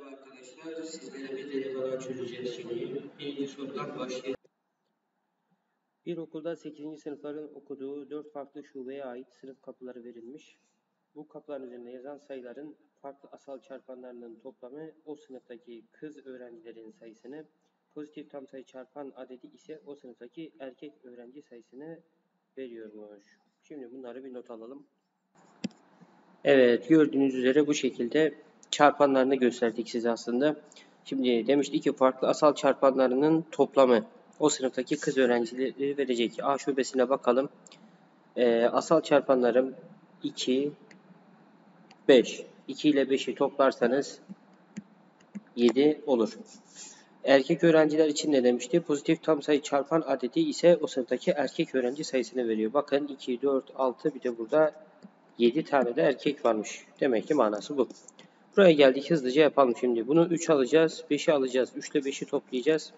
Merhaba arkadaşlar, sizlere bir delikalar çözeceğiz şimdi. Birinci sorudan başlayalım. Bir okulda 8. sınıfların okuduğu 4 farklı şubeye ait sınıf kapıları verilmiş. Bu kapıların üzerinde yazan sayıların farklı asal çarpanlarının toplamı o sınıftaki kız öğrencilerin sayısını, pozitif tam sayı çarpan adedi ise o sınıftaki erkek öğrenci sayısını veriyormuş. Şimdi bunları bir not alalım. Evet, gördüğünüz üzere bu şekilde çarpanlarını gösterdik size aslında. Şimdi demiştik ki farklı asal çarpanlarının toplamı o sınıftaki kız öğrencileri verecek. A şubesine bakalım. Ee, asal çarpanlarım 2, 5. 2 ile 5'i toplarsanız 7 olur. Erkek öğrenciler için ne demişti? Pozitif tam sayı çarpan adedi ise o sınıftaki erkek öğrenci sayısını veriyor. Bakın 2, 4, 6 bir de burada 7 tane de erkek varmış. Demek ki manası bu. Buraya geldik hızlıca yapalım şimdi. Bunu 3 alacağız. 5'i alacağız. 3 ile 5'i toplayacağız.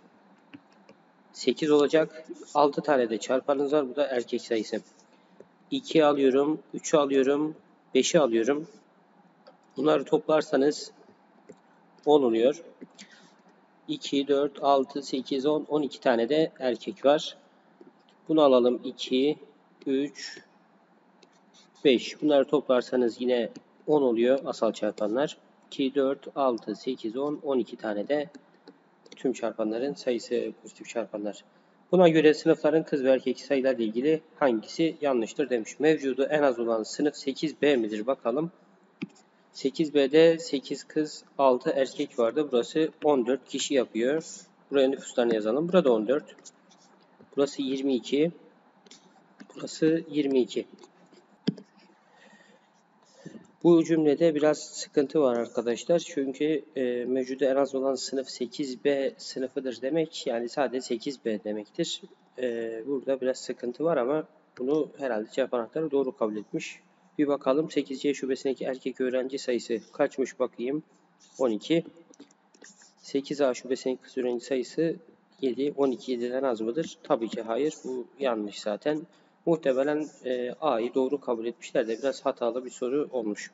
8 olacak. 6 tane de çarpanımız var. Bu da erkek sayısı. 2 alıyorum. 3'ü alıyorum. 5'i alıyorum. Bunları toplarsanız 10 oluyor. 2, 4, 6, 8, 10, 12 tane de erkek var. Bunu alalım. 2, 3, 5. Bunları toplarsanız yine 10 oluyor asal çarpanlar. 2, 4, 6, 8, 10, 12 tane de tüm çarpanların sayısı pozitif çarpanlar. Buna göre sınıfların kız ve erkek sayılarla ilgili hangisi yanlıştır demiş. Mevcudu en az olan sınıf 8B midir bakalım. 8B'de 8 kız 6 erkek vardı. Burası 14 kişi yapıyor. Buraya nüfuslarını yazalım. Burada 14. Burası 22. Burası 22. Bu cümlede biraz sıkıntı var arkadaşlar. Çünkü e, mevcudu en az olan sınıf 8B sınıfıdır demek. Yani sadece 8B demektir. E, burada biraz sıkıntı var ama bunu herhalde cevap anahtarı doğru kabul etmiş. Bir bakalım 8C şubesindeki erkek öğrenci sayısı kaçmış bakayım. 12. 8A şubesindeki kız öğrenci sayısı 7. 12 7'den az mıdır? Tabii ki hayır. Bu yanlış zaten. Muhtemelen e, A'yı doğru kabul etmişler de biraz hatalı bir soru olmuş.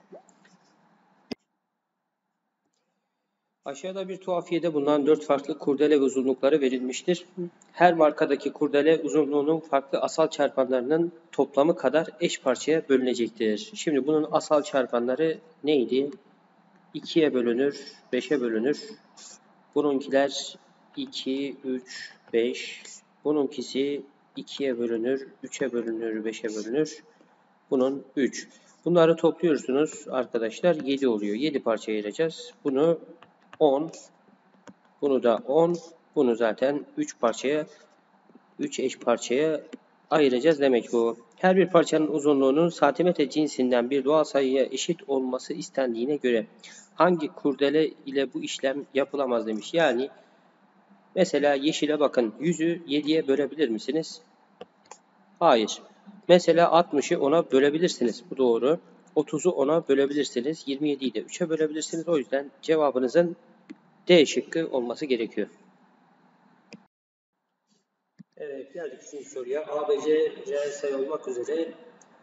Aşağıda bir tuhafiyede bulunan dört farklı kurdele uzunlukları verilmiştir. Her markadaki kurdele uzunluğunun farklı asal çarpanlarının toplamı kadar eş parçaya bölünecektir. Şimdi bunun asal çarpanları neydi? 2'ye bölünür, 5'e bölünür. Bununkiler 2, 3, 5. Bununkisi 2'ye bölünür, 3'e bölünür, 5'e bölünür. Bunun 3. Bunları topluyorsunuz arkadaşlar 7 oluyor. 7 parça ayıracağız. Bunu 10, bunu da 10, bunu zaten 3 parçaya 3 eş parçaya ayıracağız demek bu. Her bir parçanın uzunluğunun santimetre cinsinden bir doğal sayıya eşit olması istendiğine göre hangi kurdele ile bu işlem yapılamaz demiş. Yani mesela yeşile bakın 100'ü 7'ye bölebilir misiniz? Hayır. Mesela 60'ı 10'a bölebilirsiniz. Bu doğru. 30'u 10'a bölebilirsiniz. 27'yi de 3'e bölebilirsiniz. O yüzden cevabınızın D şıkkı olması gerekiyor. Evet geldik üçüncü soruya. A, B, C reel sayı olmak üzere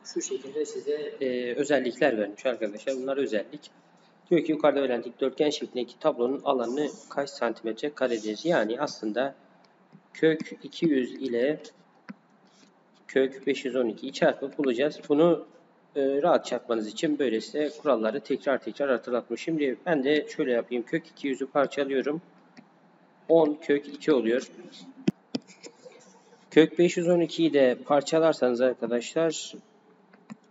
şu şekilde size e, özellikler vermiş arkadaşlar. Bunlar özellik. Diyor ki yukarıda verilen dikdörtgen şeklindeki tablonun alanı kaç santimetre karedir? Yani aslında kök 200 ile kök 512'yi çarpıp bulacağız. Bunu e, rahat çarpmanız için böylesine kuralları tekrar tekrar hatırlatmış. Şimdi ben de şöyle yapayım. Kök 200'ü parçalıyorum. 10 kök 2 oluyor. Kök 512'yi de parçalarsanız arkadaşlar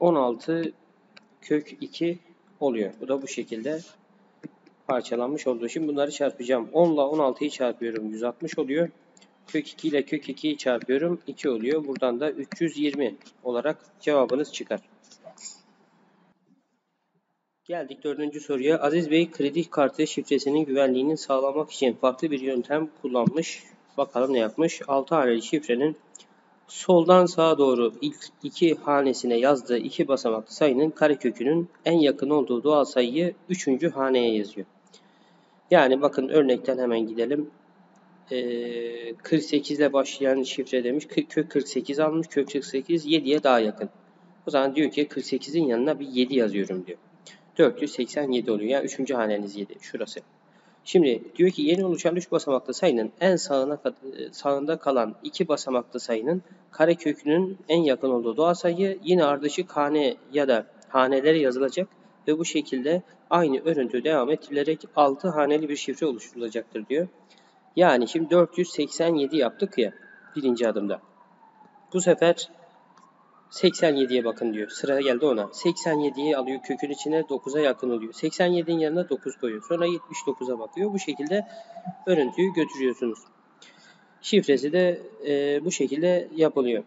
16 kök 2 oluyor. Bu da bu şekilde parçalanmış oldu. Şimdi bunları çarpacağım. 10 ile 16'yı çarpıyorum. 160 oluyor. Kök 2 ile kök 2'yi çarpıyorum. 2 oluyor. Buradan da 320 olarak cevabınız çıkar. Geldik dördüncü soruya. Aziz Bey kredi kartı şifresinin güvenliğini sağlamak için farklı bir yöntem kullanmış. Bakalım ne yapmış. 6 haneli şifrenin soldan sağa doğru ilk iki hanesine yazdığı iki basamaklı sayının karekökünün en yakın olduğu doğal sayıyı üçüncü haneye yazıyor. Yani bakın örnekten hemen gidelim. Ee, 48 ile başlayan şifre demiş. Kök 48 almış. Kök 48 7'ye daha yakın. O zaman diyor ki 48'in yanına bir 7 yazıyorum diyor. 487 oluyor. Yani 3. haneniz 7. Şurası. Şimdi diyor ki yeni oluşan 3 basamaklı sayının en sağına sağında kalan 2 basamaklı sayının karekökünün en yakın olduğu doğal sayı yine ardışık hane ya da hanelere yazılacak ve bu şekilde aynı örüntü devam ettirilerek 6 haneli bir şifre oluşturulacaktır diyor. Yani şimdi 487 yaptık ya birinci adımda. Bu sefer 87'ye bakın diyor. Sıra geldi ona. 87'yi alıyor kökün içine 9'a yakın oluyor. 87'nin yanına 9 koyuyor. Sonra 79'a bakıyor. Bu şekilde örüntüyü götürüyorsunuz. Şifresi de e, bu şekilde yapılıyor.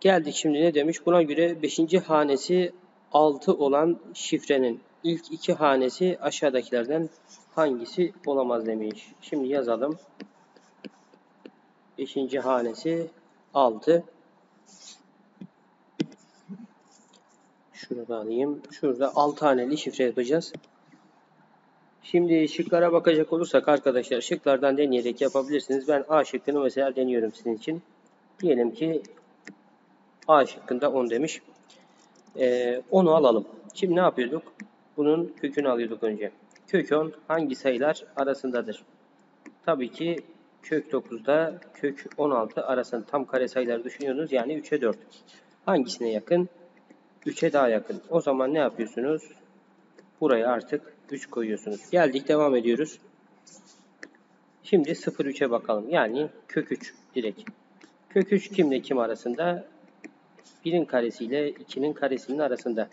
Geldik şimdi ne demiş? Buna göre 5. hanesi 6 olan şifrenin ilk iki hanesi aşağıdakilerden hangisi olamaz demiş. Şimdi yazalım. 5. hanesi 6. Şunu da alayım. Şurada 6 haneli şifre yapacağız. Şimdi şıklara bakacak olursak arkadaşlar şıklardan deneyerek yapabilirsiniz. Ben A şıkkını mesela deniyorum sizin için. Diyelim ki A şıkkında 10 demiş. Ee, 10'u alalım. Şimdi ne yapıyorduk? Bunun kökünü alıyorduk önce. Kök 10 hangi sayılar arasındadır? Tabii ki kök 9'da kök 16 arasında tam kare sayıları düşünüyorsunuz. Yani 3'e 4. Hangisine yakın? 3'e daha yakın. O zaman ne yapıyorsunuz? Buraya artık 3 koyuyorsunuz. Geldik devam ediyoruz. Şimdi 0-3'e bakalım. Yani kök 3 direkt. Kök 3 kimle kim arasında? 1'in karesi ile 2'nin karesinin arasında.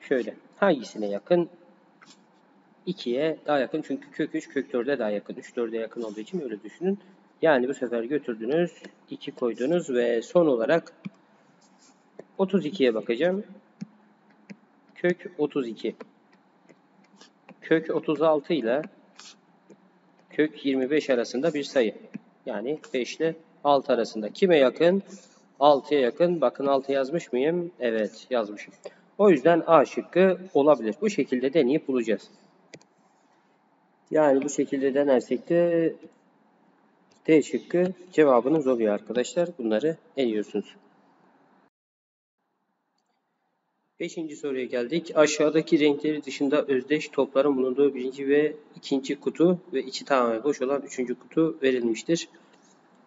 Şöyle. Hangisine yakın? 2'ye daha yakın. Çünkü kök 3 kök 4'e daha yakın. 3 4'e yakın olduğu için öyle düşünün. Yani bu sefer götürdünüz. 2 koydunuz ve son olarak 32'ye bakacağım. Kök 32. Kök 36 ile kök 25 arasında bir sayı. Yani 5 ile 6 arasında. Kime yakın? 6'ya yakın. Bakın 6 yazmış mıyım? Evet yazmışım. O yüzden A şıkkı olabilir. Bu şekilde deneyip bulacağız. Yani bu şekilde denersek de D şıkkı cevabınız oluyor arkadaşlar. Bunları eliyorsunuz. Beşinci soruya geldik. Aşağıdaki renkleri dışında özdeş topların bulunduğu birinci ve ikinci kutu ve içi tamamen boş olan üçüncü kutu verilmiştir.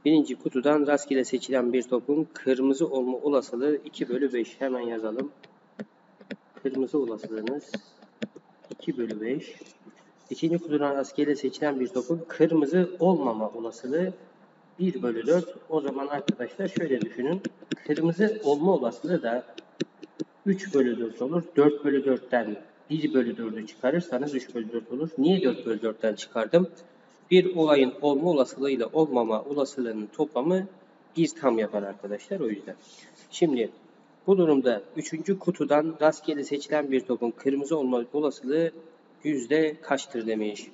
Birinci kutudan rastgele seçilen bir topun kırmızı olma olasılığı 2 bölü 5. Hemen yazalım. Kırmızı olasılığınız 2 bölü 5. İkinci kutudan rastgele seçilen bir topun kırmızı olmama olasılığı 1 bölü 4. O zaman arkadaşlar şöyle düşünün. Kırmızı olma olasılığı da 3 bölü 4 olur. 4 bölü 4'ten 1 bölü 4'ü çıkarırsanız 3 bölü 4 olur. Niye 4 bölü 4'ten çıkardım? Bir olayın olma olasılığıyla olmama olasılığının toplamı bir tam yapar arkadaşlar o yüzden. Şimdi bu durumda 3. kutudan rastgele seçilen bir topun kırmızı olma olasılığı yüzde kaçtır demiş.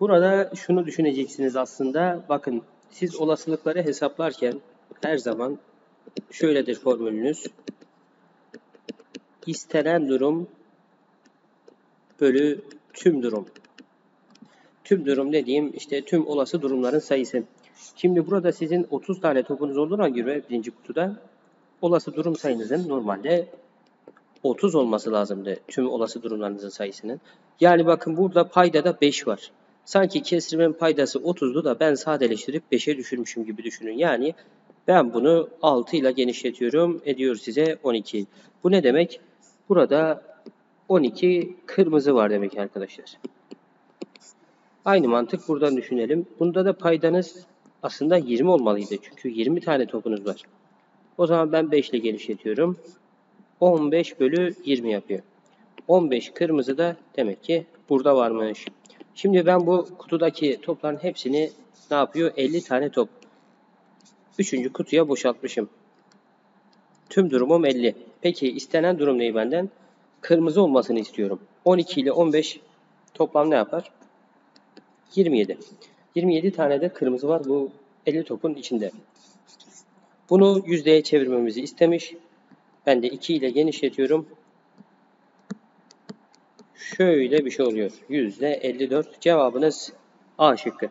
Burada şunu düşüneceksiniz aslında. Bakın siz olasılıkları hesaplarken her zaman şöyledir formülünüz. İstenen durum bölü tüm durum. Tüm durum dediğim işte tüm olası durumların sayısı. Şimdi burada sizin 30 tane topunuz olduğuna göre birinci kutuda olası durum sayınızın normalde 30 olması lazımdı tüm olası durumlarınızın sayısının. Yani bakın burada payda da 5 var. Sanki kesrimin paydası 30'du da ben sadeleştirip 5'e düşürmüşüm gibi düşünün. Yani ben bunu 6 ile genişletiyorum. Ediyor size 12. Bu ne demek? Burada 12 kırmızı var demek arkadaşlar. Aynı mantık buradan düşünelim. Bunda da paydanız aslında 20 olmalıydı. Çünkü 20 tane topunuz var. O zaman ben 5 ile genişletiyorum. 15 bölü 20 yapıyor. 15 kırmızı da demek ki burada varmış. Şimdi ben bu kutudaki topların hepsini ne yapıyor? 50 tane top. Üçüncü kutuya boşaltmışım. Tüm durumum 50. Peki istenen durum ne benden? Kırmızı olmasını istiyorum. 12 ile 15 toplam ne yapar? 27. 27 tane de kırmızı var bu 50 topun içinde. Bunu yüzdeye çevirmemizi istemiş. Ben de 2 ile genişletiyorum. Şöyle bir şey oluyor. Yüzde 54. Cevabınız A şıkkı.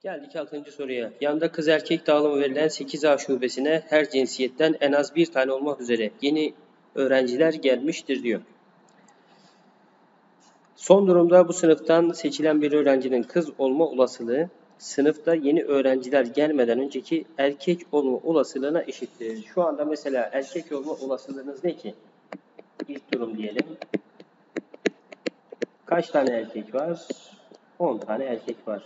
Geldik 6. soruya. Yanda kız erkek dağılımı verilen 8A şubesine her cinsiyetten en az bir tane olmak üzere yeni öğrenciler gelmiştir diyor. Son durumda bu sınıftan seçilen bir öğrencinin kız olma olasılığı sınıfta yeni öğrenciler gelmeden önceki erkek olma olasılığına eşittir. Şu anda mesela erkek olma olasılığınız ne ki? İlk durum diyelim. Kaç tane erkek var? 10 tane erkek var.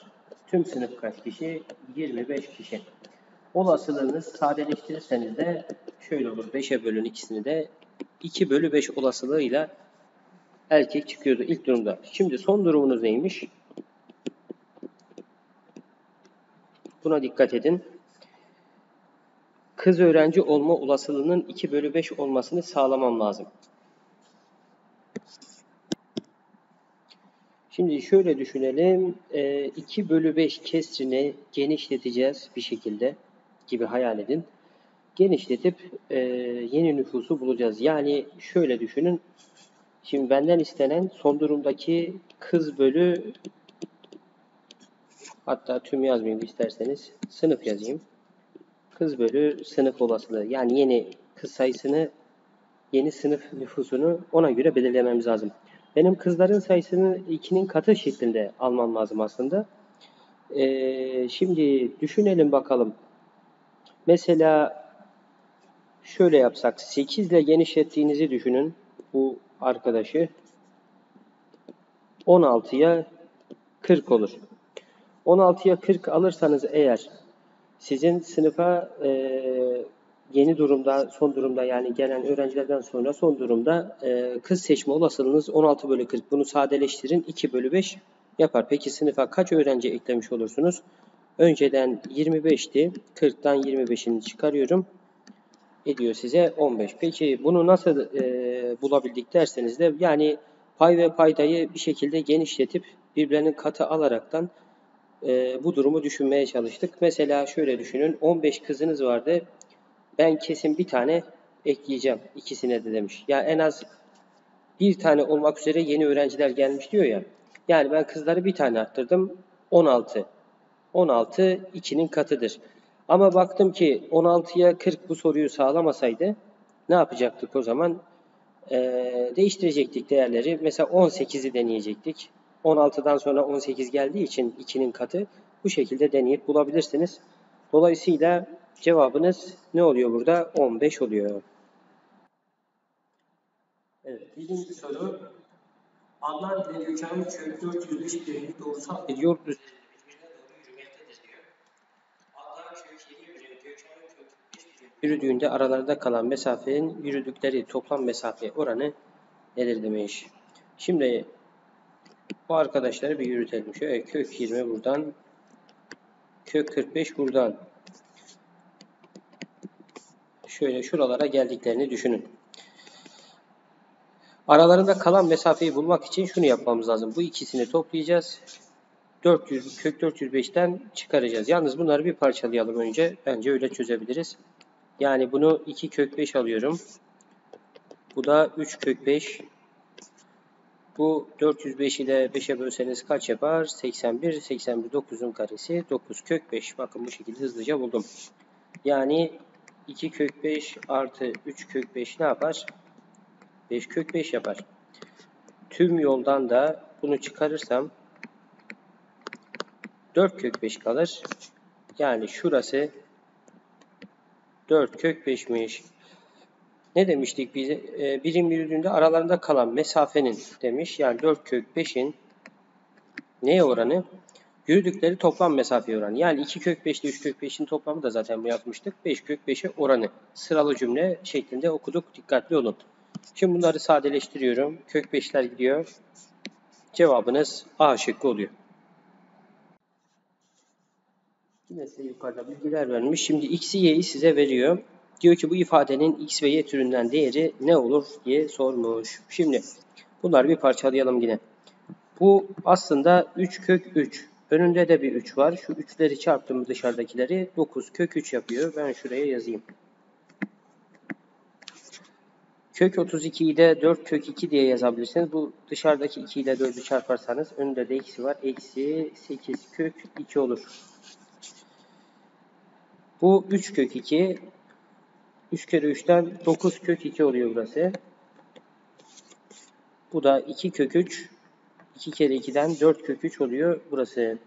Tüm sınıf kaç kişi? 25 kişi. Olasılığınız sadeleştirirseniz de şöyle olur. 5'e bölün ikisini de 2 bölü 5 olasılığıyla erkek çıkıyordu ilk durumda. Şimdi son durumunuz neymiş? Buna dikkat edin. Kız öğrenci olma olasılığının 2 bölü 5 olmasını sağlamam lazım. Şimdi şöyle düşünelim. 2 bölü 5 kesrini genişleteceğiz bir şekilde gibi hayal edin. Genişletip yeni nüfusu bulacağız. Yani şöyle düşünün. Şimdi benden istenen son durumdaki kız bölü hatta tüm yazmayayım isterseniz sınıf yazayım. Kız bölü sınıf olasılığı. Yani yeni kız sayısını yeni sınıf nüfusunu ona göre belirlememiz lazım. Benim kızların sayısını 2'nin katı şeklinde almam lazım aslında. Ee, şimdi düşünelim bakalım. Mesela şöyle yapsak 8 ile genişlettiğinizi düşünün bu arkadaşı 16'ya 40 olur. 16'ya 40 alırsanız eğer sizin sınıfa e, yeni durumda, son durumda yani gelen öğrencilerden sonra son durumda e, kız seçme olasılığınız 16 bölü 40. Bunu sadeleştirin 2 bölü 5 yapar. Peki sınıfa kaç öğrenci eklemiş olursunuz? Önceden 25'ti. 40'tan 25'ini çıkarıyorum. Ediyor size 15. Peki bunu nasıl e, bulabildik derseniz de yani pay ve paydayı bir şekilde genişletip birbirlerinin katı alaraktan e, bu durumu düşünmeye çalıştık. Mesela şöyle düşünün 15 kızınız vardı ben kesin bir tane ekleyeceğim ikisine de demiş. Ya en az bir tane olmak üzere yeni öğrenciler gelmiş diyor ya. Yani ben kızları bir tane arttırdım. 16. 16 2'nin katıdır. Ama baktım ki 16'ya 40 bu soruyu sağlamasaydı ne yapacaktık o zaman? Ee, değiştirecektik değerleri. Mesela 18'i deneyecektik. 16'dan sonra 18 geldiği için 2'nin katı bu şekilde deneyip bulabilirsiniz. Dolayısıyla cevabınız ne oluyor burada? 15 oluyor. Evet, birinci soru. Adnan ile Gökhan kök 405 birini doğrusal yol üzerinde yürümektedir diyor. Adnan kök 7 birim, Gökhan kök 5 birim yürüdüğünde aralarında kalan mesafenin yürüdükleri toplam mesafe oranı nedir demiş. Şimdi bu arkadaşları bir yürütelim. Şöyle kök 20 buradan, kök 45 buradan, şöyle şuralara geldiklerini düşünün. Aralarında kalan mesafeyi bulmak için şunu yapmamız lazım. Bu ikisini toplayacağız. 400, kök 405'ten çıkaracağız. Yalnız bunları bir parçalayalım önce. Bence öyle çözebiliriz. Yani bunu 2 kök 5 alıyorum. Bu da 3 kök 5. Bu 405 ile 5'e bölseniz kaç yapar? 81. 81 9'un karesi 9 kök 5. Bakın bu şekilde hızlıca buldum. Yani 2 kök 5 artı 3 kök 5 ne yapar? 5 kök 5 yapar. Tüm yoldan da bunu çıkarırsam 4 kök 5 kalır. Yani şurası 4 kök 5'miş. Ne demiştik biz? Ee, birim yürüdüğünde aralarında kalan mesafenin demiş. Yani 4 kök 5'in neye oranı? Yürüdükleri toplam mesafe oranı. Yani 2 kök 5 ile 3 kök 5'in toplamı da zaten bu yapmıştık. 5 kök 5'e oranı. Sıralı cümle şeklinde okuduk. Dikkatli olun. Şimdi bunları sadeleştiriyorum. Kök 5'ler gidiyor. Cevabınız A şıkkı oluyor. Yine size yukarıda bilgiler vermiş. Şimdi x'i y'yi size veriyor. Diyor ki bu ifadenin x ve y türünden değeri ne olur diye sormuş. Şimdi bunları bir parçalayalım yine. Bu aslında 3 kök 3. Önünde de bir 3 var. Şu 3'leri çarptım dışarıdakileri 9 kök 3 yapıyor. Ben şuraya yazayım. Kök 32'yi de 4 kök 2 diye yazabilirsiniz. Bu dışarıdaki 2 ile 4'ü çarparsanız önünde de eksi var. Eksi 8 kök 2 olur. Bu 3 kök 2. 3 kere 3'ten 9 kök 2 oluyor burası. Bu da 2 kök 3 2 kere 2'den 4 kök 3 oluyor burası.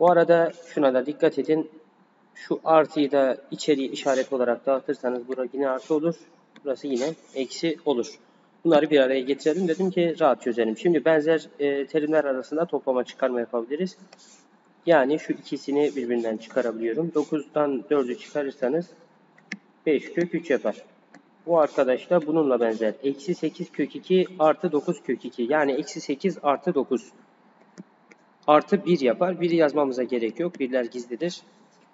Bu arada şuna da dikkat edin. Şu artıyı da içeriye işaret olarak dağıtırsanız burası yine artı olur. Burası yine eksi olur. Bunları bir araya getirelim dedim ki rahat çözelim. Şimdi benzer e, terimler arasında toplama çıkarma yapabiliriz. Yani şu ikisini birbirinden çıkarabiliyorum. 9'dan 4'ü çıkarırsanız 5 kök 3 yapar. Bu arkadaş da bununla benzer. Eksi 8 kök 2 artı 9 kök 2. Yani eksi 8 artı 9. Artı 1 yapar. 1'i yazmamıza gerek yok. Birler gizlidir.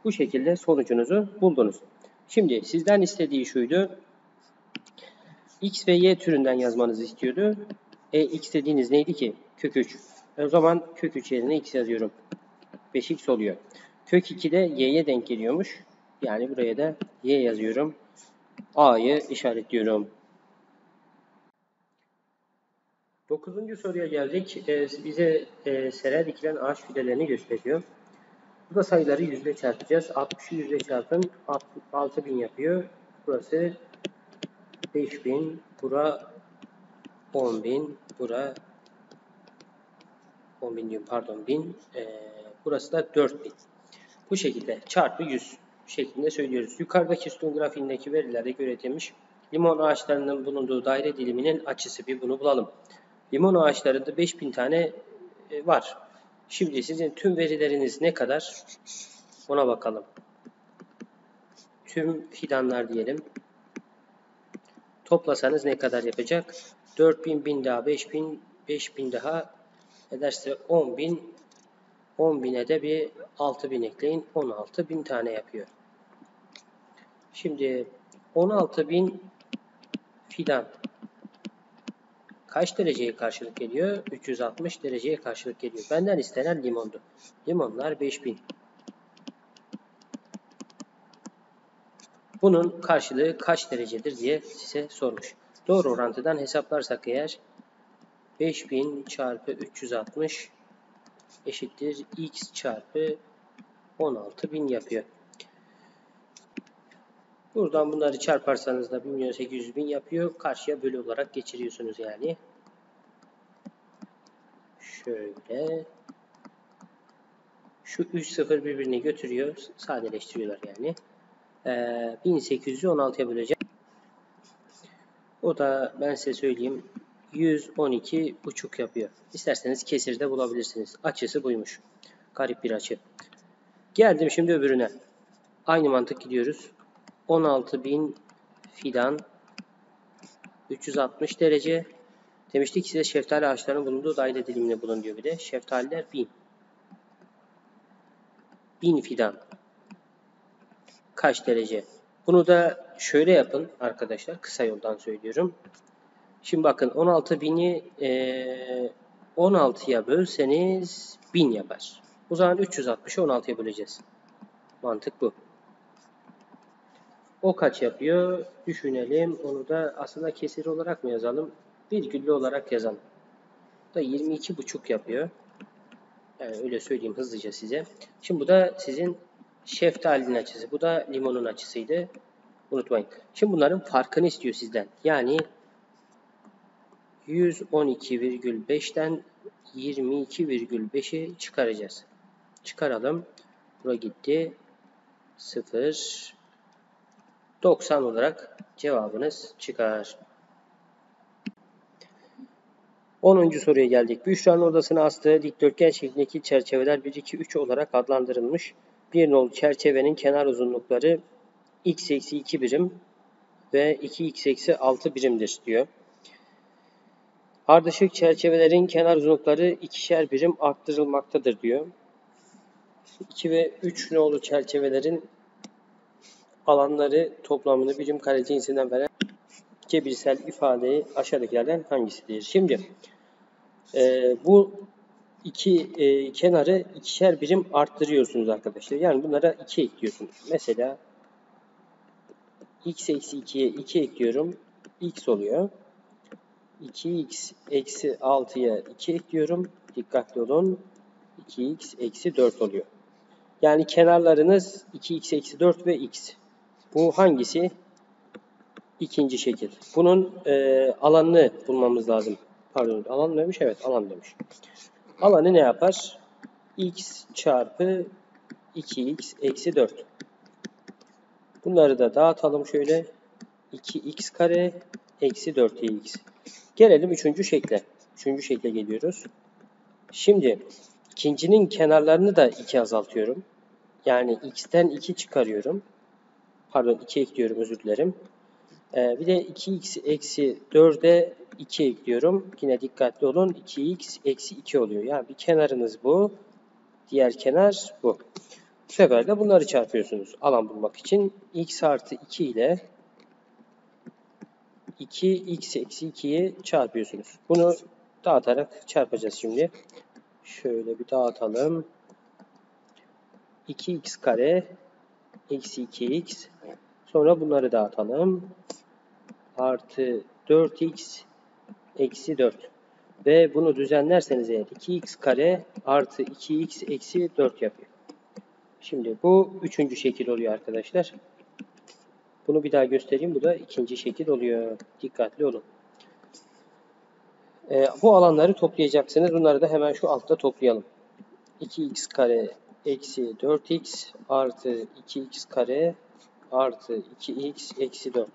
Bu şekilde sonucunuzu buldunuz. Şimdi sizden istediği şuydu. X ve Y türünden yazmanızı istiyordu. E X dediğiniz neydi ki? Kök 3. E, o zaman kök 3 yerine X yazıyorum. 5X oluyor. Kök 2 de Y'ye denk geliyormuş. Yani buraya da Y yazıyorum. A'yı işaretliyorum. Dokuzuncu soruya geldik. Ee, bize e, sere dikilen ağaç fidelerini gösteriyor. Burada sayıları yüzde çarpacağız. 60'ı yüzde çarpın 6000 yapıyor. Burası 5000, bura 10000, bura 10000 diyorum pardon 1000. Ee, burası da 4000. Bu şekilde çarpı 100 şeklinde söylüyoruz. Yukarıdaki sütun grafiğindeki verilerde göretilmiş limon ağaçlarının bulunduğu daire diliminin açısı bir bunu bulalım. Limon ağaçlarında 5000 tane e, var. Şimdi sizin tüm verileriniz ne kadar? Ona bakalım. Tüm fidanlar diyelim. Toplasanız ne kadar yapacak? 4000, 1000 daha, 5000, 5000 daha ederse 10000, 10.000'e de bir 6.000 ekleyin. 16.000 tane yapıyor. Şimdi 16.000 fidan kaç dereceye karşılık geliyor? 360 dereceye karşılık geliyor. Benden istenen limondu. Limonlar 5000. Bunun karşılığı kaç derecedir diye size sormuş. Doğru orantıdan hesaplarsak eğer 5000 çarpı 360 eşittir x çarpı 16.000 yapıyor. Buradan bunları çarparsanız da 1 milyon 800 bin yapıyor. Karşıya bölü olarak geçiriyorsunuz yani. Şöyle. Şu 3 sıfır birbirini götürüyor. Sadeleştiriyorlar yani. Ee, 1816'ya böleceğim. O da ben size söyleyeyim 112 buçuk yapıyor. İsterseniz kesirde bulabilirsiniz. Açısı buymuş. Garip bir açı. Geldim şimdi öbürüne. Aynı mantık gidiyoruz. 16.000 fidan 360 derece demiştik size şeftali ağaçlarının bulunduğu daire dilimine bulun diyor bir de. Şeftaliler 1000. 1000 fidan. Kaç derece? Bunu da şöyle yapın arkadaşlar. Kısa yoldan söylüyorum. Şimdi bakın 16.000'i e, 16'ya bölseniz 1000 yapar. O zaman 360'ı 16'ya böleceğiz. Mantık bu. O kaç yapıyor? Düşünelim. Onu da aslında kesir olarak mı yazalım? Virgüllü olarak yazalım. Bu da 22,5 yapıyor. Yani öyle söyleyeyim hızlıca size. Şimdi bu da sizin şeftalinin açısı. Bu da limonun açısıydı. Unutmayın. Şimdi bunların farkını istiyor sizden. Yani 112,5'ten 22,5'i çıkaracağız. Çıkaralım. Bura gitti. 0 90 olarak cevabınız çıkar. 10. soruya geldik. Büşra'nın odasına astığı dikdörtgen şeklindeki çerçeveler 1, 2, 3 olarak adlandırılmış. Bir nol çerçevenin kenar uzunlukları x eksi 2 birim ve 2x eksi 6 birimdir diyor. Ardışık çerçevelerin kenar uzunlukları ikişer birim arttırılmaktadır diyor. 2 ve 3 nolu çerçevelerin alanları toplamını birim kare cinsinden veren cebirsel ifadeyi aşağıdakilerden hangisidir? Şimdi e, bu iki e, kenarı ikişer birim arttırıyorsunuz arkadaşlar. Yani bunlara 2 ekliyorsunuz. Mesela x eksi 2'ye 2 ekliyorum. x oluyor. 2x eksi 6'ya 2 ekliyorum. Dikkatli olun. 2x eksi 4 oluyor. Yani kenarlarınız 2x eksi 4 ve x. Bu hangisi? İkinci şekil. Bunun e, alanını bulmamız lazım. Pardon alan demiş. Evet alan demiş. Alanı ne yapar? x çarpı 2x eksi 4. Bunları da dağıtalım şöyle. 2x kare eksi 4x. Gelelim üçüncü şekle. Üçüncü şekle geliyoruz. Şimdi ikincinin kenarlarını da 2 azaltıyorum. Yani x'ten 2 çıkarıyorum. Pardon 2 ekliyorum özür dilerim. Ee, bir de 2x eksi 4'e 2 ekliyorum. Yine dikkatli olun. 2x eksi 2 oluyor. Yani bir kenarınız bu. Diğer kenar bu. Bu sefer de bunları çarpıyorsunuz. Alan bulmak için x artı 2 ile 2x eksi 2'yi çarpıyorsunuz. Bunu dağıtarak çarpacağız şimdi. Şöyle bir dağıtalım. 2x kare eksi 2x. Sonra bunları dağıtalım. Artı 4x eksi 4. Ve bunu düzenlerseniz eğer 2x kare artı 2x eksi 4 yapıyor. Şimdi bu üçüncü şekil oluyor arkadaşlar. Bunu bir daha göstereyim. Bu da ikinci şekil oluyor. Dikkatli olun. Ee, bu alanları toplayacaksınız. Bunları da hemen şu altta toplayalım. 2x kare eksi 4x artı 2x kare artı 2x eksi 4.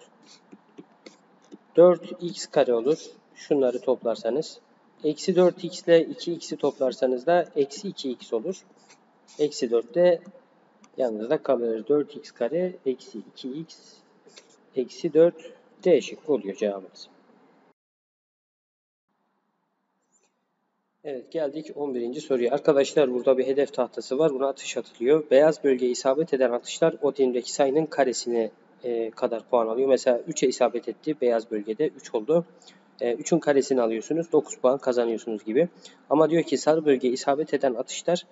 4x kare olur. Şunları toplarsanız. Eksi 4x ile 2x'i toplarsanız da eksi 2x olur. Eksi 4 de yanınızda kalır. 4x kare eksi 2x eksi 4 değişik oluyor cevabımız. Evet geldik 11. soruya. Arkadaşlar burada bir hedef tahtası var. Buna atış atılıyor. Beyaz bölgeye isabet eden atışlar o dilimdeki sayının karesine e, kadar puan alıyor. Mesela 3'e isabet etti. Beyaz bölgede 3 oldu. E, 3'ün karesini alıyorsunuz. 9 puan kazanıyorsunuz gibi. Ama diyor ki sarı bölgeye isabet eden atışlar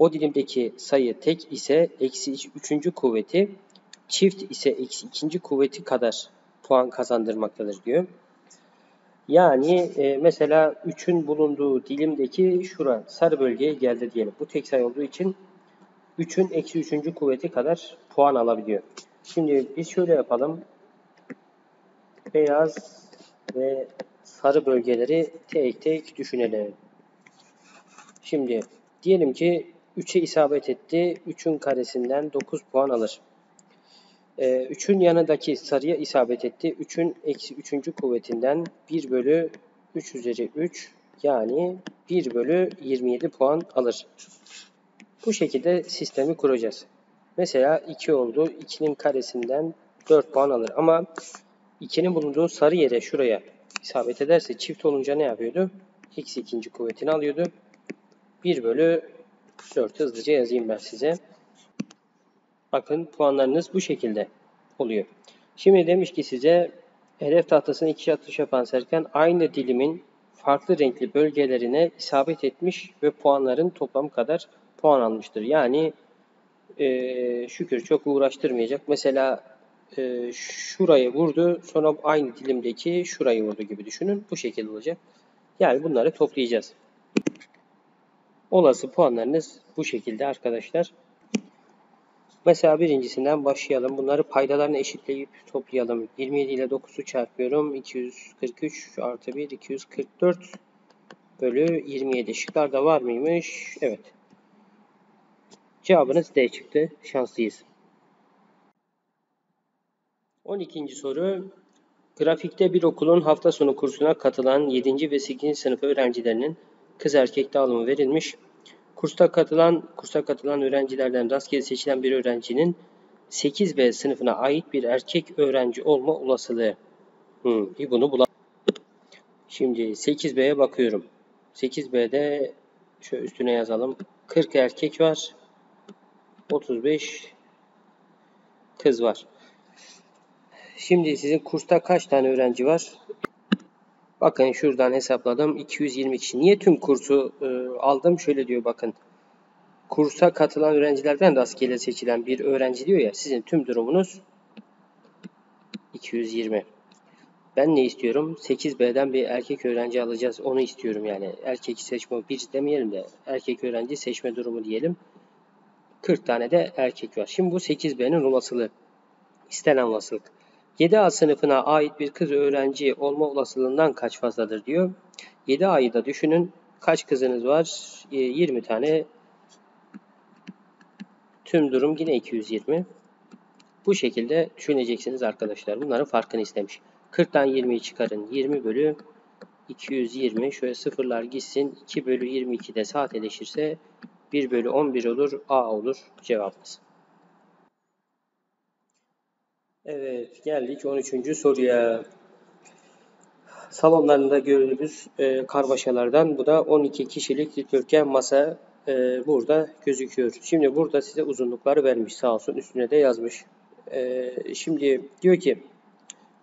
o dilimdeki sayı tek ise eksi 3. kuvveti çift ise eksi 2. kuvveti kadar puan kazandırmaktadır diyor. Yani e, mesela 3'ün bulunduğu dilimdeki şura sarı bölgeye geldi diyelim. Bu tek sayı olduğu için 3'ün eksi 3. kuvveti kadar puan alabiliyor. Şimdi biz şöyle yapalım. Beyaz ve sarı bölgeleri tek tek düşünelim. Şimdi diyelim ki 3'e isabet etti. 3'ün karesinden 9 puan alır. 3'ün ee, yanındaki sarıya isabet etti. 3'ün eksi 3. kuvvetinden 1 bölü 3 üzeri 3 yani 1 bölü 27 puan alır. Bu şekilde sistemi kuracağız. Mesela 2 oldu. 2'nin karesinden 4 puan alır. Ama 2'nin bulunduğu sarı yere şuraya isabet ederse çift olunca ne yapıyordu? Eksi ikinci kuvvetini alıyordu. 1 bölü 4 hızlıca yazayım ben size. Bakın puanlarınız bu şekilde oluyor. Şimdi demiş ki size hedef tahtasına iki atış yapan Serkan aynı dilimin farklı renkli bölgelerine isabet etmiş ve puanların toplam kadar puan almıştır. Yani e, şükür çok uğraştırmayacak. Mesela e, şurayı vurdu sonra aynı dilimdeki şurayı vurdu gibi düşünün. Bu şekilde olacak. Yani bunları toplayacağız. Olası puanlarınız bu şekilde arkadaşlar. Mesela birincisinden başlayalım. Bunları paydalarını eşitleyip toplayalım. 27 ile 9'u çarpıyorum. 243 artı 1 244 bölü 27. Şıklarda var mıymış? Evet. Cevabınız D çıktı. Şanslıyız. 12. soru. Grafikte bir okulun hafta sonu kursuna katılan 7. ve 8. sınıf öğrencilerinin kız erkek dağılımı verilmiş. Kursta katılan kursa katılan öğrencilerden rastgele seçilen bir öğrencinin 8B sınıfına ait bir erkek öğrenci olma olasılığı. Hmm, bunu bulalım. Şimdi 8B'ye bakıyorum. 8B'de şöyle üstüne yazalım. 40 erkek var. 35 kız var. Şimdi sizin kursta kaç tane öğrenci var? Bakın şuradan hesapladım. 220 kişi. Niye tüm kursu e, aldım? Şöyle diyor bakın. Kursa katılan öğrencilerden rastgele seçilen bir öğrenci diyor ya. Sizin tüm durumunuz 220. Ben ne istiyorum? 8B'den bir erkek öğrenci alacağız. Onu istiyorum yani. Erkek seçme bir demeyelim de erkek öğrenci seçme durumu diyelim. 40 tane de erkek var. Şimdi bu 8B'nin olasılığı. İstenen olasılık. 7A sınıfına ait bir kız öğrenci olma olasılığından kaç fazladır diyor. 7A'yı da düşünün. Kaç kızınız var? 20 e, tane. Tüm durum yine 220. Bu şekilde düşüneceksiniz arkadaşlar. Bunların farkını istemiş. 40'tan 20'yi çıkarın. 20 bölü 220. Şöyle sıfırlar gitsin. 2 bölü 22 de sadeleşirse 1 bölü 11 olur. A olur cevabımız. Evet geldik 13. soruya. Salonlarında gördüğümüz e, karmaşalardan bu da 12 kişilik dikdörtgen masa e, burada gözüküyor. Şimdi burada size uzunlukları vermiş sağ olsun üstüne de yazmış. E, şimdi diyor ki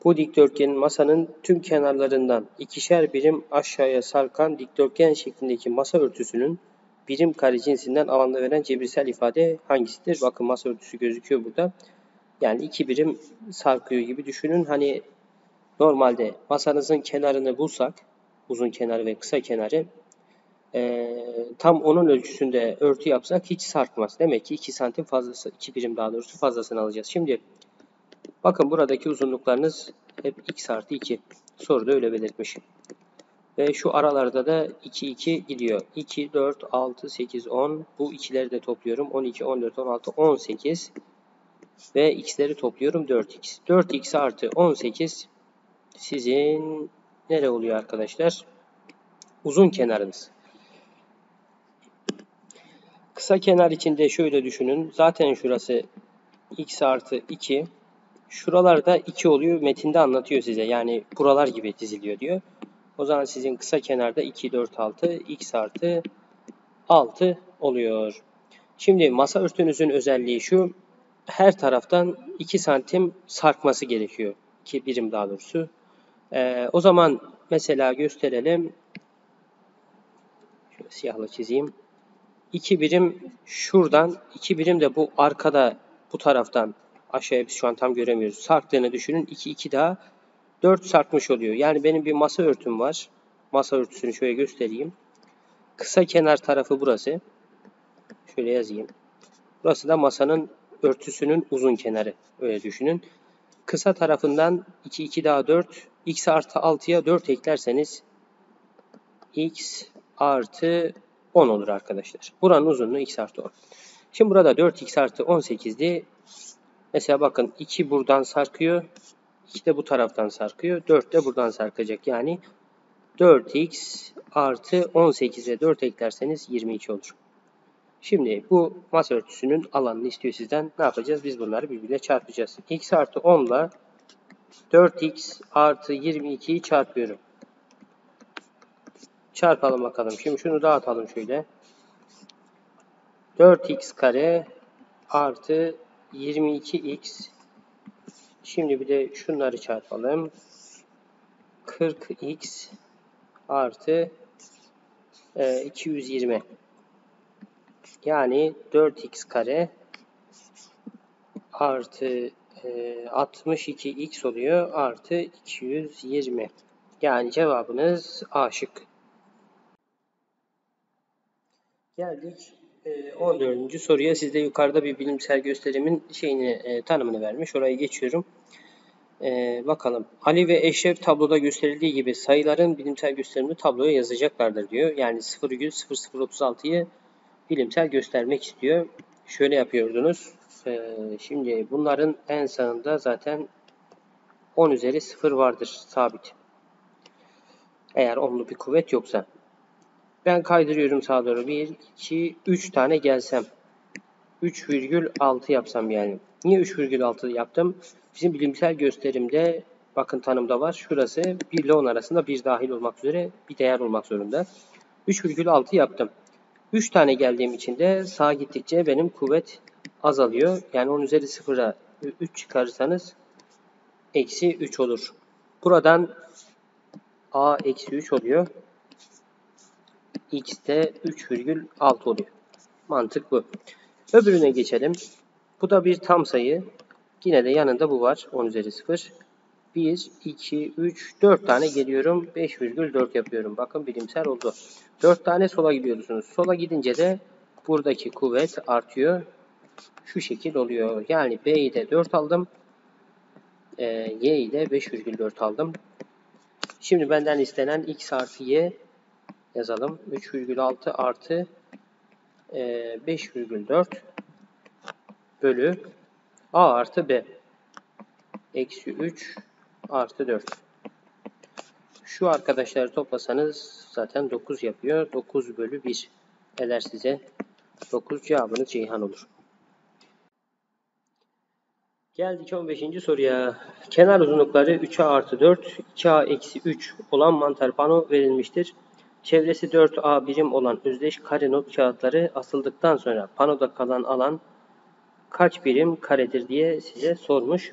bu dikdörtgenin masanın tüm kenarlarından ikişer birim aşağıya sarkan dikdörtgen şeklindeki masa örtüsünün birim kare cinsinden alanda veren cebirsel ifade hangisidir? Bakın masa örtüsü gözüküyor burada. Yani iki birim sarkıyor gibi düşünün. Hani normalde masanızın kenarını bulsak, uzun kenarı ve kısa kenarı e, tam onun ölçüsünde örtü yapsak hiç sarkmaz. Demek ki 2 santim fazlası, 2 birim daha doğrusu fazlasını alacağız. Şimdi bakın buradaki uzunluklarınız hep x artı 2. Soruda öyle belirtmiş. Ve şu aralarda da 2, 2 gidiyor. 2, 4, 6, 8, 10. Bu ikileri de topluyorum. 12, 14, 16, 18. Ve x'leri topluyorum 4x. 4x artı 18 sizin nere oluyor arkadaşlar? Uzun kenarınız. Kısa kenar içinde şöyle düşünün. Zaten şurası x artı 2. Şuralarda 2 oluyor. Metinde anlatıyor size. Yani buralar gibi diziliyor diyor. O zaman sizin kısa kenarda 2, 4, 6, x artı 6 oluyor. Şimdi masa örtünüzün özelliği şu. Her taraftan 2 santim sarkması gerekiyor. 2 birim daha doğrusu. Ee, o zaman mesela gösterelim. Şöyle siyahla çizeyim. 2 birim şuradan, 2 birim de bu arkada bu taraftan aşağıya biz şu an tam göremiyoruz. Sarktığını düşünün. 2, 2 daha 4 sarkmış oluyor. Yani benim bir masa örtüm var. Masa örtüsünü şöyle göstereyim. Kısa kenar tarafı burası. Şöyle yazayım. Burası da masanın örtüsünün uzun kenarı. Öyle düşünün. Kısa tarafından 2, 2 daha 4. x artı 6'ya 4 eklerseniz x artı 10 olur arkadaşlar. Buranın uzunluğu x artı 10. Şimdi burada 4x artı 18'di. Mesela bakın 2 buradan sarkıyor. 2 de bu taraftan sarkıyor. 4 de buradan sarkacak. Yani 4x artı 18'e 4 eklerseniz 22 olur. Şimdi bu masa örtüsünün alanını istiyor sizden. Ne yapacağız? Biz bunları birbirine çarpacağız. x artı 10 ile 4x artı 22'yi çarpıyorum. Çarpalım bakalım. Şimdi şunu dağıtalım şöyle. 4x kare artı 22x Şimdi bir de şunları çarpalım. 40x artı e, 220 yani 4x kare artı e, 62x oluyor artı 220 yani cevabınız A şık. Geldik 14. E, soruya sizde yukarıda bir bilimsel gösterimin şeyini e, tanımını vermiş. Orayı geçiyorum. E, bakalım. Ali ve Eşref tabloda gösterildiği gibi sayıların bilimsel gösterimini tabloya yazacaklardır diyor. Yani 0,0036'yı bilimsel göstermek istiyor. Şöyle yapıyordunuz. şimdi bunların en sağında zaten 10 üzeri 0 vardır sabit. Eğer onlu bir kuvvet yoksa. Ben kaydırıyorum sağa doğru. 1, 2, 3 tane gelsem. 3,6 yapsam yani. Niye 3,6 yaptım? Bizim bilimsel gösterimde bakın tanımda var. Şurası 1 ile 10 arasında bir dahil olmak üzere bir değer olmak zorunda. 3,6 yaptım. 3 tane geldiğim için de sağa gittikçe benim kuvvet azalıyor. Yani 10 üzeri 0'a 3 çıkarırsanız eksi 3 olur. Buradan a eksi 3 oluyor x de 3,6 oluyor. Mantık bu. Öbürüne geçelim. Bu da bir tam sayı. Yine de yanında bu var. 10 üzeri 0. 1, 2, 3, 4 tane geliyorum. 5,4 yapıyorum. Bakın bilimsel oldu. 4 tane sola gidiyorsunuz. Sola gidince de buradaki kuvvet artıyor. Şu şekil oluyor. Yani B'yi de 4 aldım. e, y ile 5,4 aldım. Şimdi benden istenen x artı y yazalım. 3,6 artı e, 5,4 bölü a artı b. Eksi 3 artı 4. Şu arkadaşları toplasanız zaten 9 yapıyor. 9 bölü 1 eder size. 9 cevabınız Ceyhan olur. Geldik 15. soruya. Kenar uzunlukları 3A artı 4, 2A eksi 3 olan mantar pano verilmiştir. Çevresi 4A birim olan özdeş kare not kağıtları asıldıktan sonra panoda kalan alan kaç birim karedir diye size sormuş.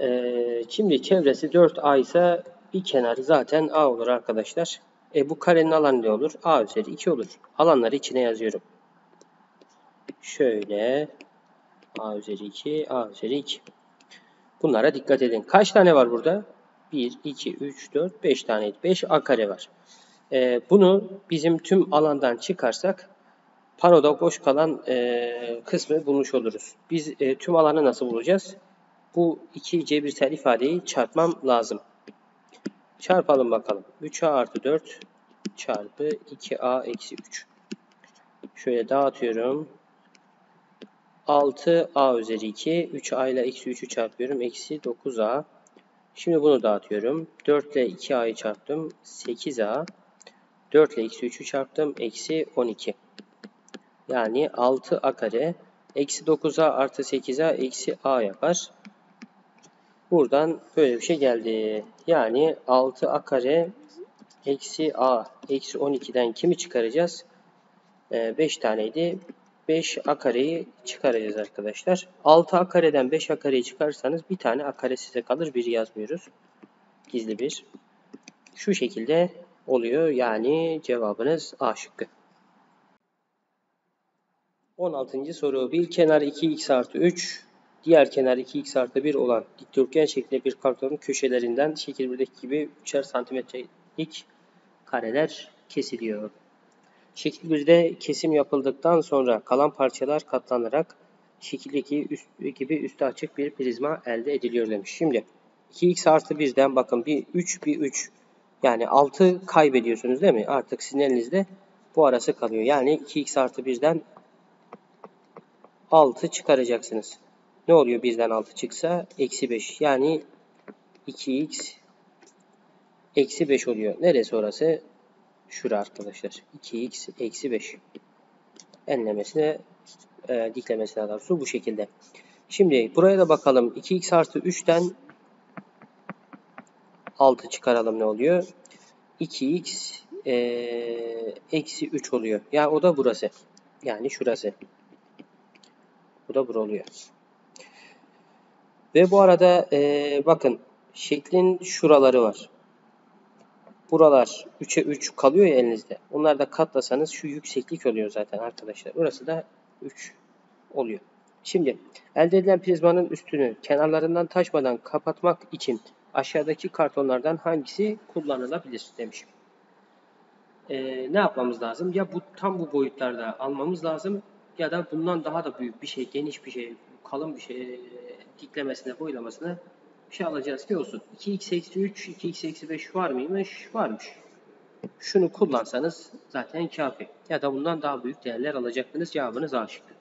Ee, şimdi çevresi 4A ise bir kenarı zaten A olur arkadaşlar. E bu karenin alanı ne olur? A üzeri 2 olur. Alanları içine yazıyorum. Şöyle A üzeri 2, A üzeri 2. Bunlara dikkat edin. Kaç tane var burada? 1, 2, 3, 4, 5 tane. 5 A kare var. Ee, bunu bizim tüm alandan çıkarsak panoda boş kalan e, kısmı bulmuş oluruz. Biz e, tüm alanı nasıl bulacağız? Bu iki cebirsel ifadeyi çarpmam lazım. Çarpalım bakalım. 3a artı 4 çarpı 2a eksi 3. Şöyle dağıtıyorum. 6a üzeri 2. 3a ile eksi 3'ü çarpıyorum. Eksi 9a. Şimdi bunu dağıtıyorum. 4 ile 2a'yı çarptım. 8a. 4 ile eksi 3'ü çarptım. Eksi 12. Yani 6a kare. Eksi 9a artı 8a eksi a yapar. Buradan böyle bir şey geldi. Yani 6a kare eksi a eksi 12'den kimi çıkaracağız? 5 ee, taneydi. 5a kareyi çıkaracağız arkadaşlar. 6a kareden 5a kareyi çıkarsanız bir tane a kare size kalır. Biri yazmıyoruz. Gizli bir. Şu şekilde oluyor. Yani cevabınız A şıkkı. 16. soru. Bir kenar 2x artı 3 Diğer kenar 2x artı 1 olan dikdörtgen şeklinde bir kartonun köşelerinden şekil 1'deki gibi 3'er santimetrelik kareler kesiliyor. Şekil 1'de kesim yapıldıktan sonra kalan parçalar katlanarak şekil 2 üst, gibi üstü açık bir prizma elde ediliyor demiş. Şimdi 2x artı 1'den bakın bir 3 bir 3 yani 6 kaybediyorsunuz değil mi? Artık sizin elinizde bu arası kalıyor. Yani 2x artı 1'den 6 çıkaracaksınız. Ne oluyor birden 6 çıksa? Eksi 5. Yani 2x eksi 5 oluyor. Neresi orası? Şura arkadaşlar. 2x eksi 5. Enlemesine e, diklemesine daha su bu şekilde. Şimdi buraya da bakalım. 2x artı 3'ten 6 çıkaralım ne oluyor? 2x e, eksi 3 oluyor. Ya yani o da burası. Yani şurası. Bu da bura oluyor. Ve bu arada e, bakın şeklin şuraları var. Buralar 3'e 3 kalıyor ya elinizde. Onları da katlasanız şu yükseklik oluyor zaten arkadaşlar. Burası da 3 oluyor. Şimdi elde edilen prizmanın üstünü kenarlarından taşmadan kapatmak için aşağıdaki kartonlardan hangisi kullanılabilir demiş. Ee, ne yapmamız lazım? Ya bu tam bu boyutlarda almamız lazım ya da bundan daha da büyük bir şey, geniş bir şey, kalın bir şey diklemesine, boylamasına bir şey alacağız ki olsun. 2x eksi 3, 2x eksi 5 var mıymış? Varmış. Şunu kullansanız zaten kafi. Ya da bundan daha büyük değerler alacaktınız. Cevabınız A şıkkı.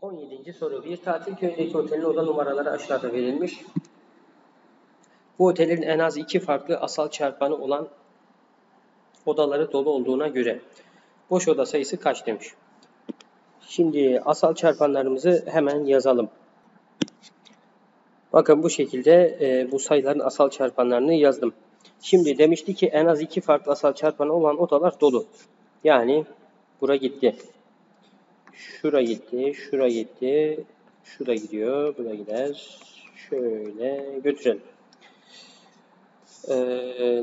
17. soru. Bir tatil köyündeki otelin oda numaraları aşağıda verilmiş. Bu otelin en az iki farklı asal çarpanı olan odaları dolu olduğuna göre boş oda sayısı kaç demiş. Şimdi asal çarpanlarımızı hemen yazalım. Bakın bu şekilde e, bu sayıların asal çarpanlarını yazdım. Şimdi demişti ki en az iki farklı asal çarpanı olan odalar dolu. Yani bura gitti. Şura gitti, şura gitti, şu da gidiyor, bu da gider. Şöyle götürelim. Ee,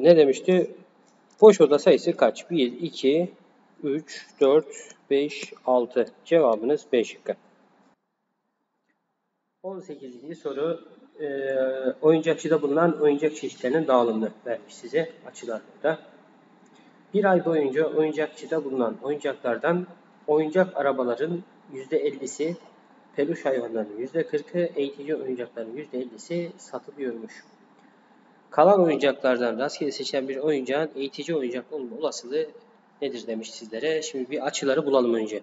ne demişti? Boş oda sayısı kaç? 1, 2, 3, 4, 5, 6. Cevabınız B şıkkı. 18. soru e, oyuncakçıda bulunan oyuncak çeşitlerinin dağılımını vermiş size açılarda. Bir ay boyunca oyuncakçıda bulunan oyuncaklardan oyuncak arabaların %50'si peluş hayvanların %40'ı, eğitici oyuncakların %50'si satılıyormuş. Kalan oyuncaklardan rastgele seçen bir oyuncağın eğitici oyuncak olma olasılığı nedir demiş sizlere. Şimdi bir açıları bulalım önce.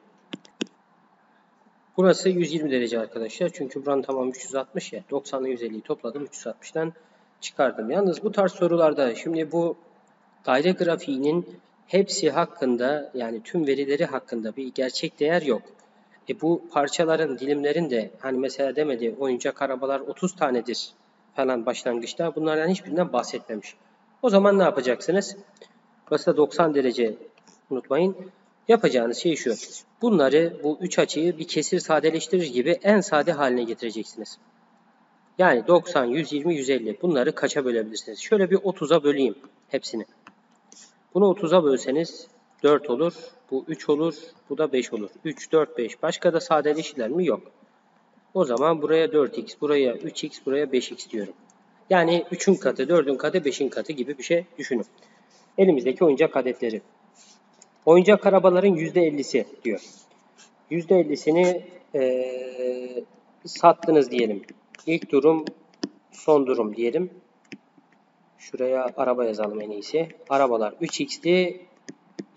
Burası 120 derece arkadaşlar. Çünkü buranın tamamı 360 ya. 90'la 150'yi topladım. 360'tan çıkardım. Yalnız bu tarz sorularda şimdi bu daire grafiğinin hepsi hakkında yani tüm verileri hakkında bir gerçek değer yok. E bu parçaların, dilimlerin de hani mesela demedi oyuncak arabalar 30 tanedir falan başlangıçta bunlardan hiçbirinden bahsetmemiş. O zaman ne yapacaksınız? Burası da 90 derece unutmayın. Yapacağınız şey şu. Bunları bu üç açıyı bir kesir sadeleştirir gibi en sade haline getireceksiniz. Yani 90, 120, 150 bunları kaça bölebilirsiniz? Şöyle bir 30'a böleyim hepsini. Bunu 30'a bölseniz 4 olur. Bu 3 olur. Bu da 5 olur. 3, 4, 5. Başka da sadeleşiler mi? Yok. O zaman buraya 4x, buraya 3x, buraya 5x diyorum. Yani 3'ün katı, 4'ün katı, 5'in katı gibi bir şey düşünün. Elimizdeki oyuncak adetleri. Oyuncak arabaların %50'si diyor. %50'sini ee, sattınız diyelim. İlk durum, son durum diyelim. Şuraya araba yazalım en iyisi. Arabalar 3x'ti.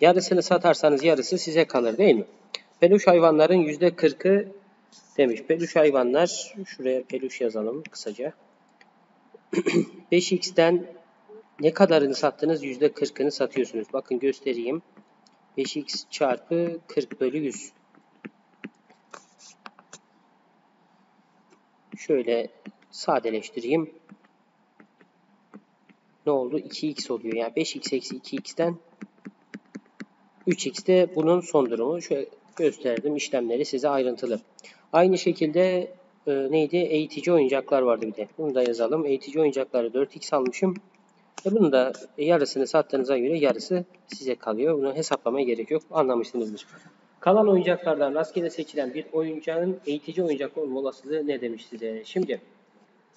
Yarısını satarsanız yarısı size kalır değil mi? Peluş hayvanların %40'ı demiş. Peluş hayvanlar, şuraya peluş yazalım kısaca. 5x'ten ne kadarını sattınız? %40'ını satıyorsunuz. Bakın göstereyim. 5x çarpı 40 bölü 100. Şöyle sadeleştireyim. Ne oldu? 2x oluyor. Yani 5x eksi 2x'ten 3x de bunun son durumu. Şöyle gösterdim işlemleri size ayrıntılı. Aynı şekilde e, neydi? Eğitici oyuncaklar vardı bir de. Bunu da yazalım. Eğitici oyuncakları 4x almışım. E bunu da yarısını sattığınıza göre yarısı size kalıyor. Bunu hesaplamaya gerek yok. Anlamışsınızdır. Kalan oyuncaklardan rastgele seçilen bir oyuncağın eğitici oyuncak olma olasılığı ne demiş size? Şimdi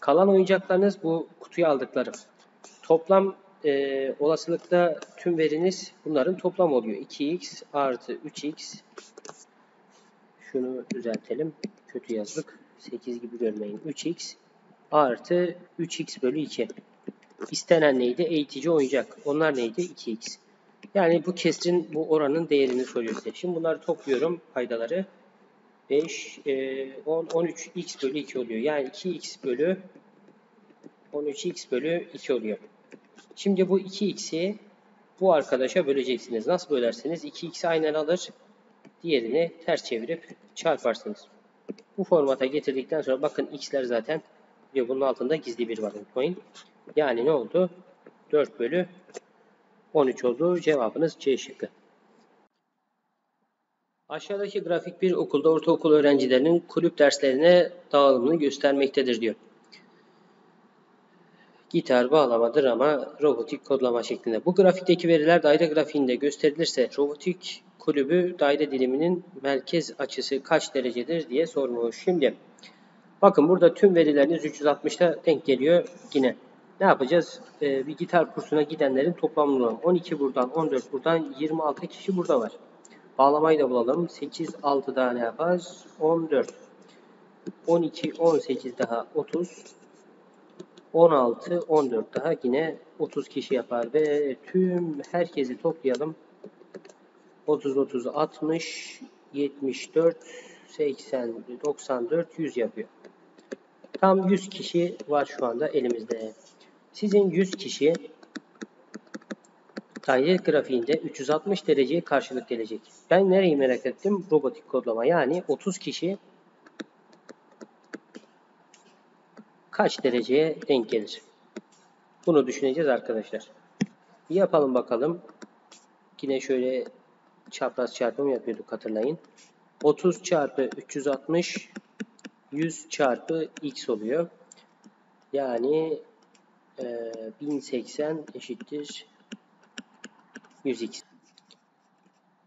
kalan oyuncaklarınız bu kutuya aldıklarım. Toplam e, olasılıkta tüm veriniz bunların toplam oluyor. 2x artı 3x şunu düzeltelim. Kötü yazdık. 8 gibi görmeyin. 3x artı 3x bölü 2. İstenen neydi? Eğitici oyuncak. Onlar neydi? 2x. Yani bu kesrin bu oranın değerini soruyor size. Şimdi bunları topluyorum paydaları. 5, e, 10, 13x bölü 2 oluyor. Yani 2x bölü 13x bölü 2 oluyor. Şimdi bu 2x'i bu arkadaşa böleceksiniz. Nasıl bölersiniz? 2x'i aynen alır. Diğerini ters çevirip çarparsınız. Bu formata getirdikten sonra bakın x'ler zaten diyor bunun altında gizli bir var unutmayın. Yani ne oldu? 4 bölü 13 oldu. Cevabınız C şıkkı. Aşağıdaki grafik bir okulda ortaokul öğrencilerinin kulüp derslerine dağılımını göstermektedir diyor. Gitar, bağlama, drama, robotik kodlama şeklinde. Bu grafikteki veriler daire grafiğinde gösterilirse robotik kulübü daire diliminin merkez açısı kaç derecedir diye sormuş. Şimdi bakın burada tüm verileriniz 360'ta denk geliyor yine. Ne yapacağız? Ee, bir gitar kursuna gidenlerin toplamını 12 buradan, 14 buradan, 26 kişi burada var. Bağlamayı da bulalım. 8, 6 daha ne yapar? 14. 12, 18 daha 30. 16, 14 daha yine 30 kişi yapar ve tüm herkesi toplayalım. 30, 30, 60, 74, 80, 94, 100 yapıyor. Tam 100 kişi var şu anda elimizde. Sizin 100 kişi daire grafiğinde 360 dereceye karşılık gelecek. Ben nereyi merak ettim? Robotik kodlama. Yani 30 kişi kaç dereceye denk gelir? Bunu düşüneceğiz arkadaşlar. Yapalım bakalım. Yine şöyle çapraz çarpım yapıyorduk hatırlayın. 30 çarpı 360 100 çarpı x oluyor. Yani e, 1080 eşittir 100x.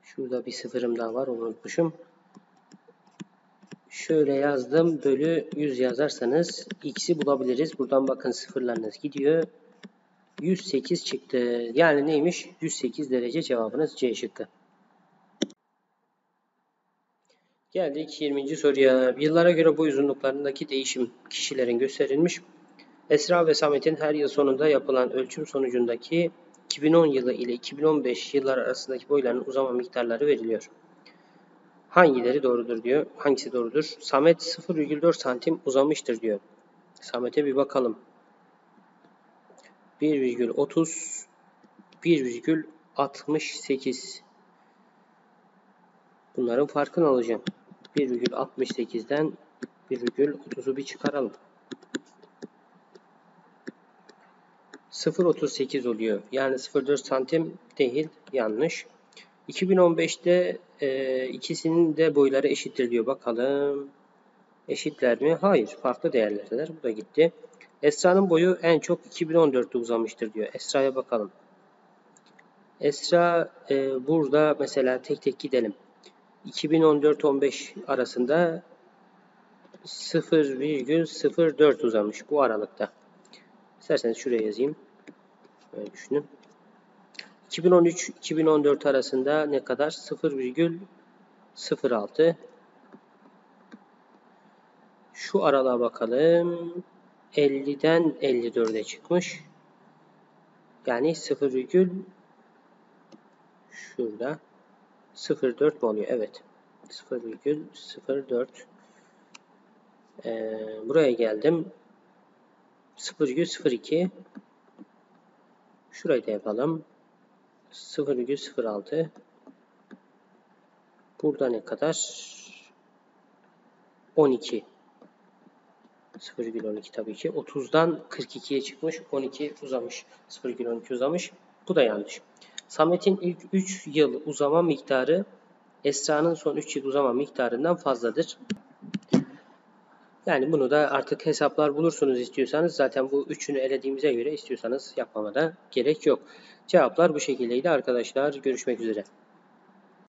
Şurada bir sıfırım daha var onu unutmuşum. Şöyle yazdım. Bölü 100 yazarsanız x'i bulabiliriz. Buradan bakın sıfırlarınız gidiyor. 108 çıktı. Yani neymiş? 108 derece cevabınız C şıkkı. Geldik 20. soruya. Yıllara göre boy uzunluklarındaki değişim kişilerin gösterilmiş. Esra ve Samet'in her yıl sonunda yapılan ölçüm sonucundaki 2010 yılı ile 2015 yıllar arasındaki boyların uzama miktarları veriliyor. Hangileri doğrudur diyor. Hangisi doğrudur? Samet 0,4 santim uzamıştır diyor. Samet'e bir bakalım. 1,30 1,68 Bunların farkını alacağım. 1,68'den 1,30'u bir çıkaralım. 0.38 oluyor. Yani 0.4 santim değil. Yanlış. 2015'te e, ikisinin de boyları eşittir diyor. Bakalım. Eşitler mi? Hayır. Farklı değerlerdeler. Bu da gitti. Esra'nın boyu en çok 2014'te uzamıştır diyor. Esra'ya bakalım. Esra e, burada mesela tek tek gidelim. 2014-15 arasında 0,04 uzamış bu aralıkta. İsterseniz şuraya yazayım. Böyle düşünün. 2013-2014 arasında ne kadar? 0,06 Şu aralığa bakalım. 50'den 54'e çıkmış. Yani 0, şurada 0,4 mi oluyor? Evet. 0,04 ee, buraya geldim. 0,02 Şurayı da yapalım. 0,06 Burada ne kadar? 12 0,12 tabii ki. 30'dan 42'ye çıkmış. 12 uzamış. 0,12 uzamış. Bu da yanlış. Samet'in ilk 3 yıl uzama miktarı Esra'nın son 3 yıl uzama miktarından fazladır. Yani bunu da artık hesaplar bulursunuz istiyorsanız. Zaten bu üçünü elediğimize göre istiyorsanız yapmama da gerek yok. Cevaplar bu şekildeydi arkadaşlar. Görüşmek üzere.